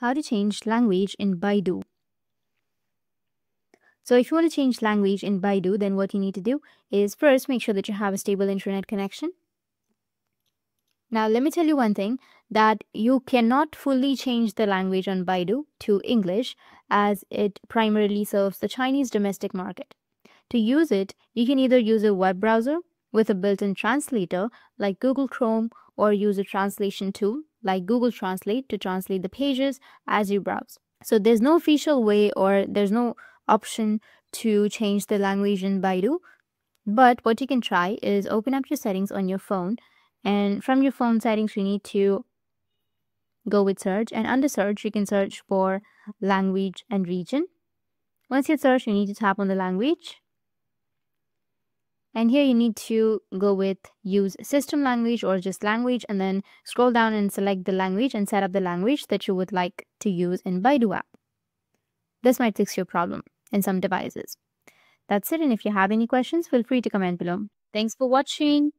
how to change language in Baidu. So if you want to change language in Baidu, then what you need to do is first make sure that you have a stable internet connection. Now, let me tell you one thing that you cannot fully change the language on Baidu to English as it primarily serves the Chinese domestic market. To use it, you can either use a web browser with a built-in translator like Google Chrome or use a translation tool like Google Translate to translate the pages as you browse. So there's no official way or there's no option to change the language in Baidu. But what you can try is open up your settings on your phone and from your phone settings you need to go with search and under search you can search for language and region. Once you search you need to tap on the language and here you need to go with use system language or just language and then scroll down and select the language and set up the language that you would like to use in Baidu app. This might fix your problem in some devices. That's it and if you have any questions feel free to comment below. Thanks for watching.